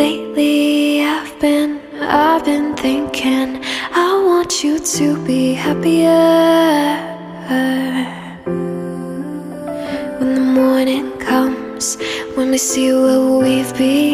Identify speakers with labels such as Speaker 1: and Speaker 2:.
Speaker 1: Lately I've been, I've been thinking I want you to be happier When the morning comes When we see what we've been.